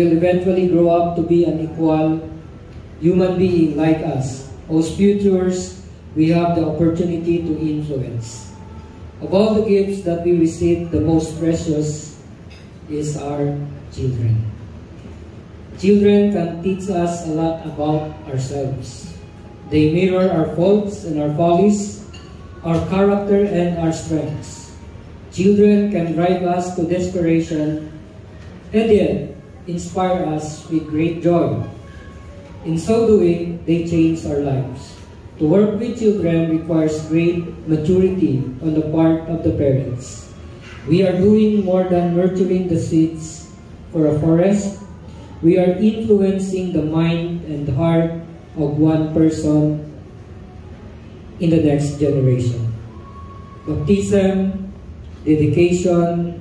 Will eventually grow up to be an equal human being like us, As futures we have the opportunity to influence. Of all the gifts that we receive, the most precious is our children. Children can teach us a lot about ourselves. They mirror our faults and our follies, our character and our strengths. Children can drive us to desperation and yet inspire us with great joy. In so doing, they change our lives. To work with children requires great maturity on the part of the parents. We are doing more than nurturing the seeds for a forest. We are influencing the mind and heart of one person in the next generation. Baptism, dedication,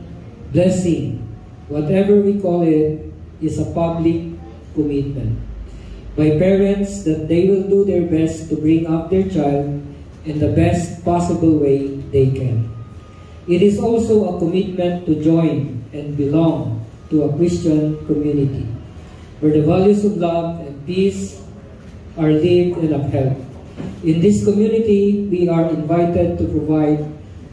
blessing, whatever we call it, is a public commitment by parents that they will do their best to bring up their child in the best possible way they can. It is also a commitment to join and belong to a Christian community where the values of love and peace are lived and upheld. In this community, we are invited to provide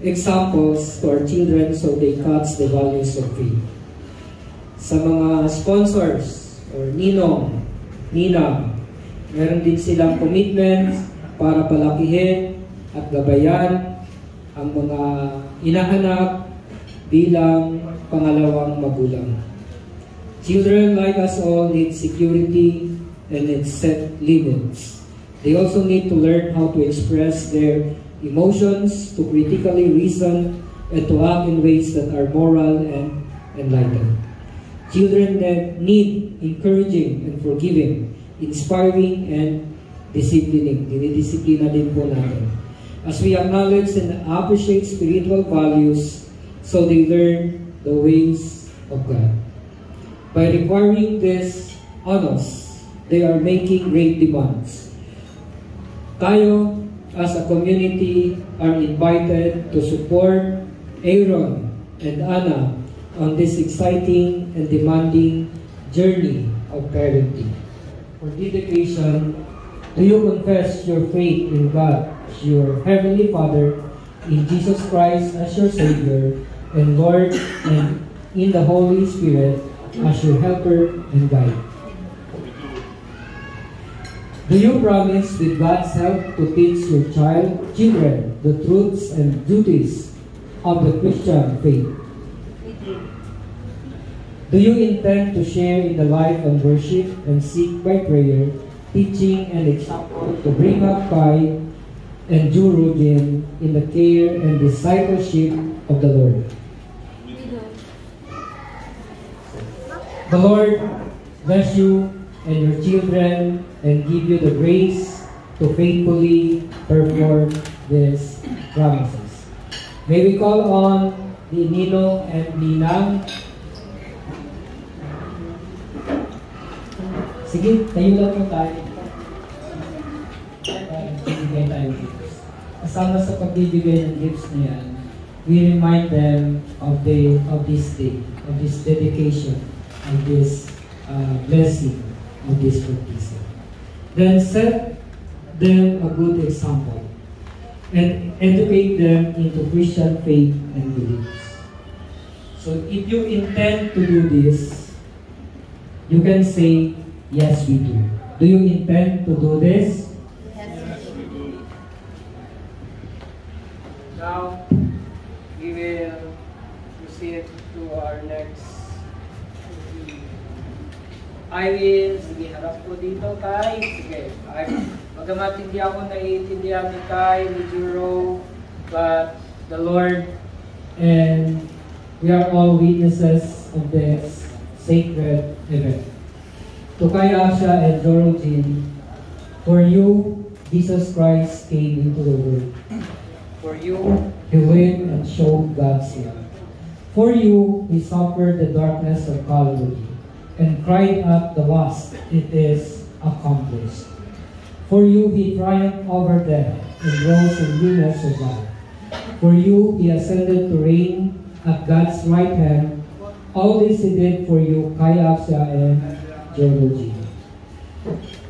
examples to our children so they catch the values of faith. Sa mga sponsors or ninong Nina, meron din silang commitments para palakihin at gabayan ang mga inahanap bilang pangalawang magulang. Children like us all need security and need set limits. They also need to learn how to express their emotions, to critically reason, and to act in ways that are moral and enlightened. Children that need encouraging and forgiving, inspiring and disciplining. Dinidisiplina din po natin. As we acknowledge and appreciate spiritual values, so they learn the ways of God. By requiring this on us, they are making great demands. Tayo, as a community, are invited to support Aaron and Anna on this exciting and demanding journey of parenting. For dedication, do you confess your faith in God your Heavenly Father, in Jesus Christ as your Savior, and Lord, and in the Holy Spirit as your helper and guide? Do you promise with God's help to teach your child, children, the truths and duties of the Christian faith? Do you intend to share in the life and worship and seek by prayer, teaching and example to bring up Kai and Jurujin in the care and discipleship of the Lord? The Lord bless you and your children and give you the grace to faithfully perform these promises. May we call on the Nino and Ninang Sige, tayo lang po tayo. Bibigay tayo gifts. Kasama sa pagbibigay ng gifts na yan, we remind them of the of this day, of this dedication, of this uh, blessing, of this baptism. Then set them a good example and educate them into Christian faith and beliefs. So if you intend to do this, you can say, Yes, we do. Do you intend to do this? Yes, we do. Now, we will proceed to our next Irene, sige, harap ko dito, Kai. Sige, ay, magamat hindi ako naiintindihan ni Kai, ni Juro, but the Lord and we are all witnesses of this sacred event. To Kai Asha and Jorojin, for you, Jesus Christ came into the world. For you, He lived and showed God's love. For you, He suffered the darkness of Calvary and cried at the last, It is accomplished. For you, He triumphed over death and rose in newness of life. For you, He ascended to reign at God's right hand All this he did for you, Kai Aksha and Geology.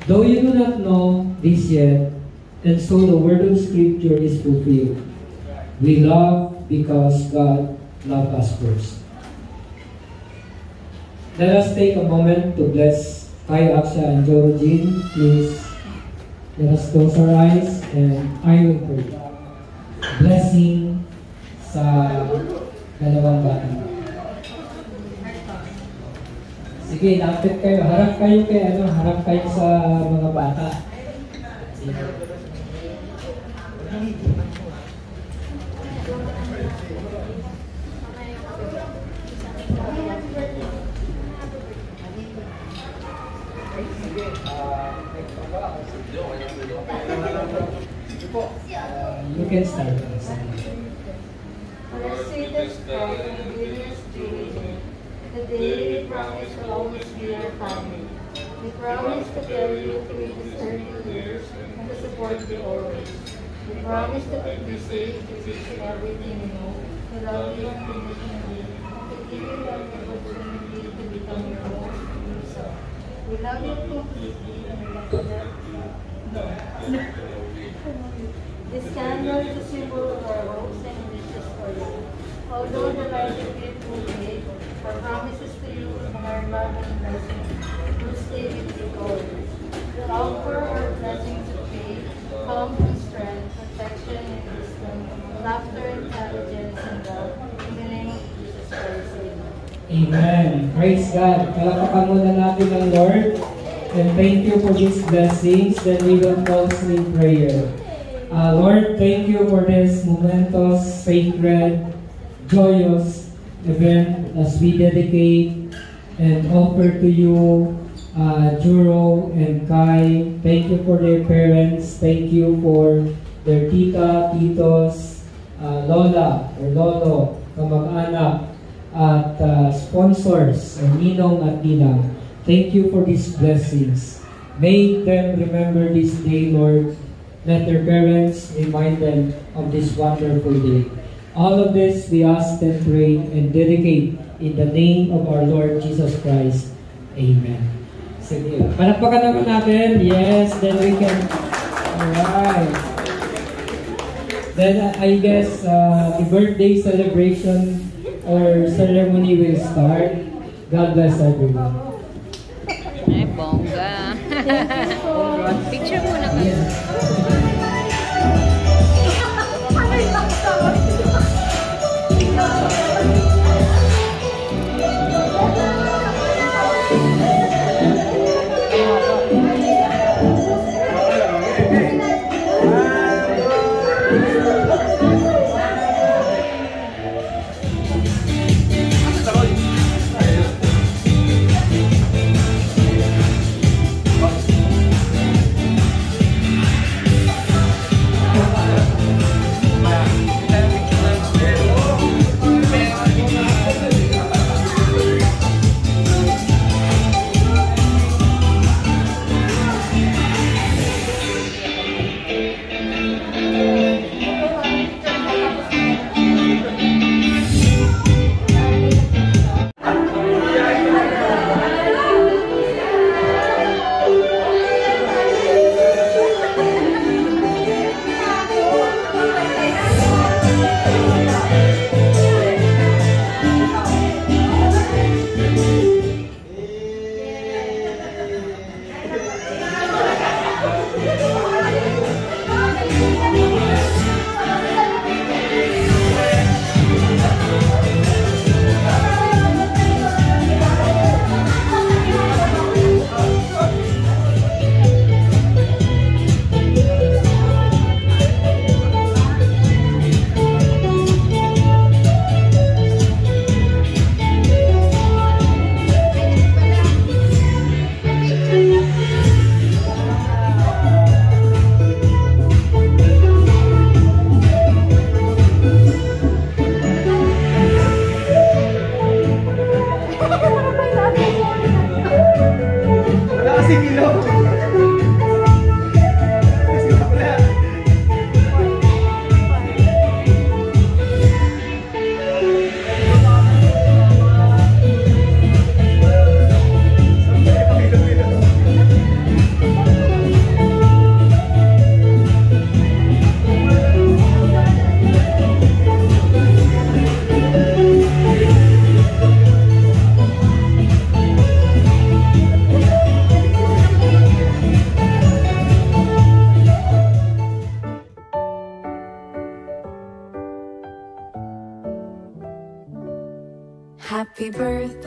Though you do not know this yet, and so the word of Scripture is fulfilled. We love because God loved us first. Let us take a moment to bless Kai Aksha and Georgine. Please let us close our eyes and I will pray. Blessing sa dalawang bata. Sige, lapit kayo. Harap kayo kay ano, harap kayo sa mga bata. Sige. You can start. Promise to always be your family. We promise to carry you through these early years and to support you always. We promise to keep you safe, to teach you everything you know, to love you unconditionally, and to give you the opportunity to become your most true self. We love you completely and love you. This candle is a symbol of our hopes and wishes for you. Although the light of will fade, our promises amen. Praise God. Palakpakan muna natin ang Lord. And thank you for these blessings. Then we will close in prayer. Uh, Lord, thank you for this momentous, sacred, joyous event as we dedicate and offer to you uh, Juro and Kai. Thank you for their parents. Thank you for their tita, titos, uh, lola or lolo, kamag-anak, at uh, sponsors, uh, Ninong at Ninang. Thank you for these blessings. May them remember this day, Lord. Let their parents remind them of this wonderful day. All of this we ask and pray and dedicate in the name of our Lord Jesus Christ. Amen. Sige. Palakpakan naman natin. Yes, then we can... Alright. Then uh, I guess uh, the birthday celebration or ceremony will start. God bless everyone. Ay, bongga. Picture Amen. Birth. birthday.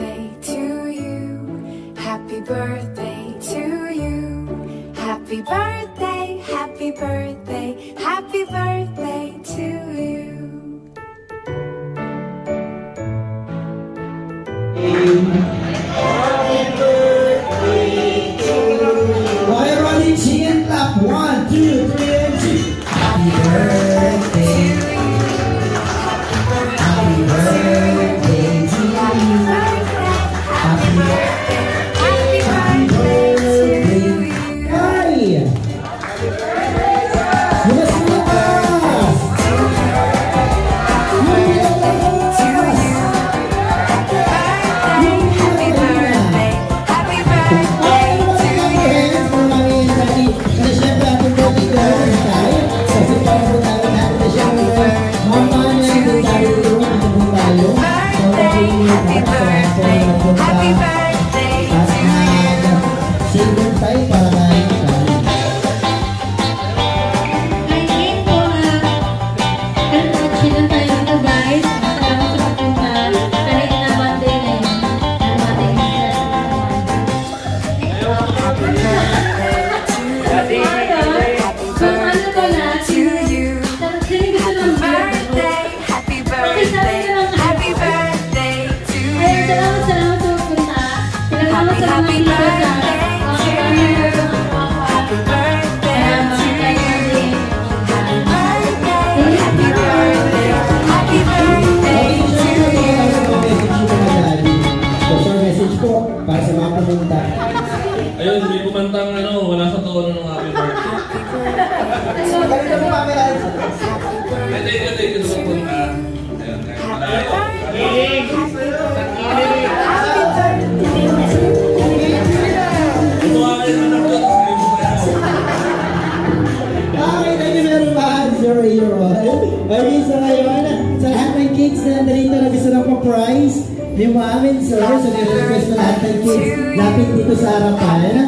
lapit dito sa harapan.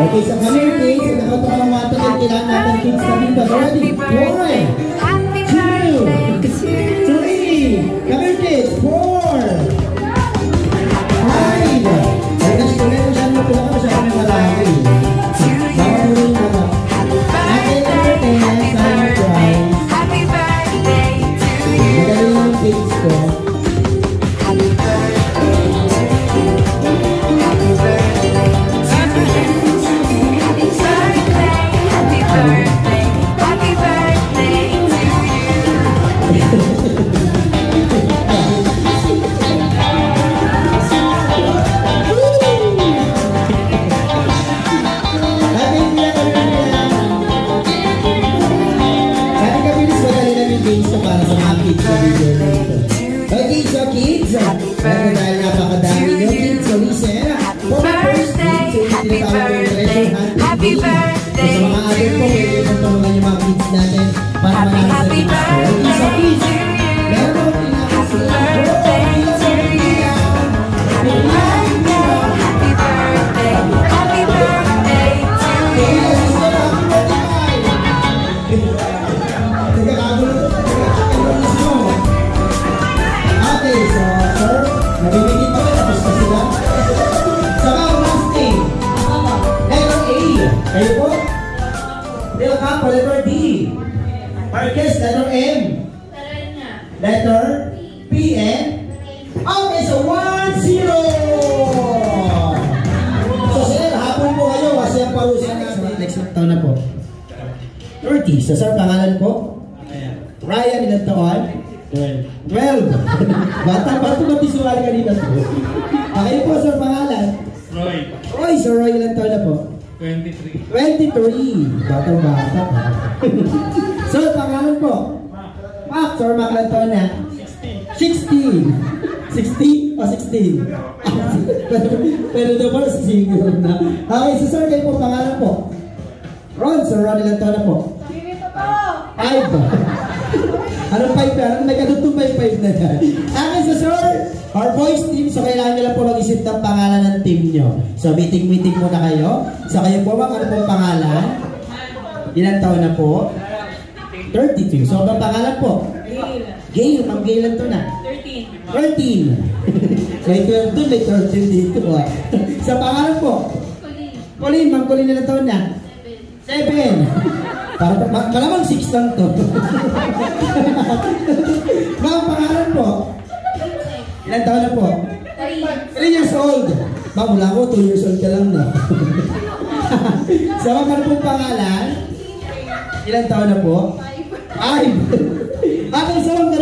Okay, sa so, kami, kids, nakatawa ng mga tatantilan natin, kids, kami ba? Ready? One! 12. 12! bata, bata ba tisura kanina po? Okay po, sir, pangalan? Roy. Roy, sir Roy, ilan taon na po? 23. 23! Bata, bata. sir, pangalan po? Mac. Mac, sir, Mac, ilan taon na? 16. 16 o 16? pero, pero daw parang single na. Okay, so sir, kayo po, pangalan po? Ron, sir, Ron, ilan taon na po? Hindi po. Five. Anong 5 yan? Anong may kadugtong may 5 na yan? Akin sa sir, our boys team. So, kailangan nyo lang po mag-isip ng pangalan ng team nyo. So, meeting-meeting muna kayo. So, kayo po, ma'am, ano pong pangalan? Ilan taon na po? 32. So, ang pangalan po? Gail. Ma'am Gail lang to na. 13. 13. may 12 doon, may 13 dito. Ah. sa pangalan po? Colleen. Colleen, ma'am Colleen na taon na? 7. 7. Para pa, ma- malamang six lang to. Ma'am, pangalan po? Ilan taon na po? Three years old. Ma'am, wala ko, two years old ka lang na. Sa ma'am, ano pong pangalan? Ilan taon na po? Five. Ako sa ma'am,